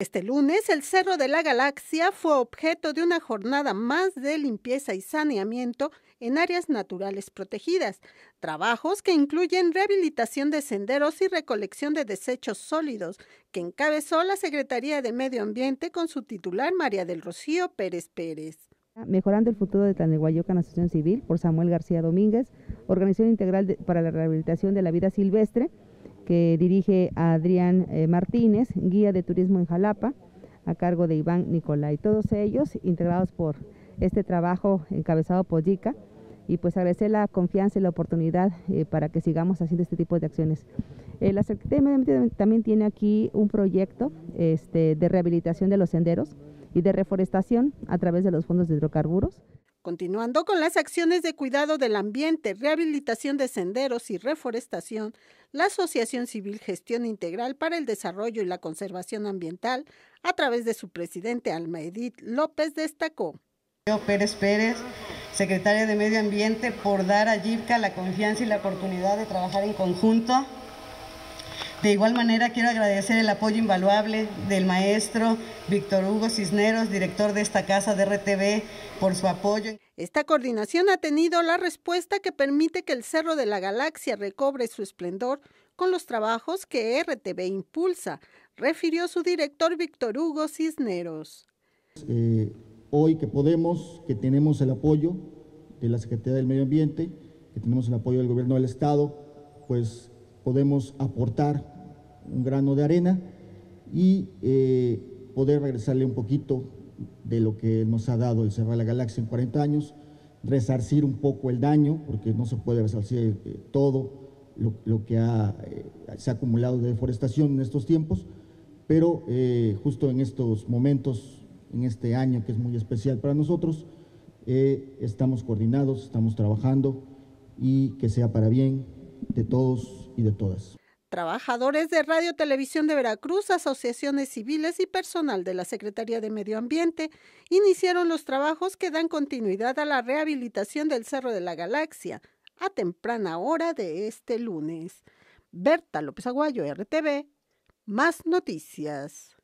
Este lunes, el Cerro de la Galaxia fue objeto de una jornada más de limpieza y saneamiento en áreas naturales protegidas, trabajos que incluyen rehabilitación de senderos y recolección de desechos sólidos, que encabezó la Secretaría de Medio Ambiente con su titular María del Rocío Pérez Pérez. Mejorando el futuro de Tlanehuayocan Asociación Civil por Samuel García Domínguez, Organización Integral para la Rehabilitación de la Vida Silvestre, que dirige a Adrián eh, Martínez, guía de turismo en Jalapa, a cargo de Iván Nicolai. Todos ellos integrados por este trabajo encabezado por Jica y pues agradecer la confianza y la oportunidad eh, para que sigamos haciendo este tipo de acciones. La Secretaría de Medio también tiene aquí un proyecto este, de rehabilitación de los senderos y de reforestación a través de los fondos de hidrocarburos. Continuando con las acciones de cuidado del ambiente, rehabilitación de senderos y reforestación, la Asociación Civil Gestión Integral para el Desarrollo y la Conservación Ambiental, a través de su presidente Alma Edith López, destacó. Pérez Pérez, secretaria de Medio Ambiente, por dar a YIPCA la confianza y la oportunidad de trabajar en conjunto de igual manera, quiero agradecer el apoyo invaluable del maestro Víctor Hugo Cisneros, director de esta casa de RTV, por su apoyo. Esta coordinación ha tenido la respuesta que permite que el Cerro de la Galaxia recobre su esplendor con los trabajos que RTV impulsa, refirió su director Víctor Hugo Cisneros. Eh, hoy que podemos, que tenemos el apoyo de la Secretaría del Medio Ambiente, que tenemos el apoyo del Gobierno del Estado, pues podemos aportar un grano de arena y eh, poder regresarle un poquito de lo que nos ha dado el Cerro de la Galaxia en 40 años, resarcir un poco el daño, porque no se puede resarcir eh, todo lo, que eh, se ha acumulado de deforestación en estos tiempos, pero justo en estos momentos, en este año que es muy especial para nosotros, estamos coordinados, estamos trabajando y que sea para bien de todos y de todas. Trabajadores de Radio Televisión de Veracruz, asociaciones civiles y personal de la Secretaría de Medio Ambiente iniciaron los trabajos que dan continuidad a la rehabilitación del Cerro de la Galaxia a temprana hora de este lunes. Berta López Aguayo, RTV. Más noticias.